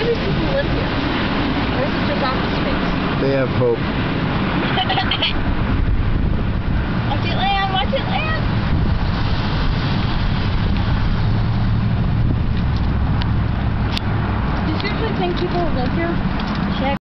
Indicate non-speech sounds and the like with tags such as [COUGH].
Where do people live here? Or is it just office space? They have hope. [LAUGHS] watch it land, watch it land! Do you seriously think people live here?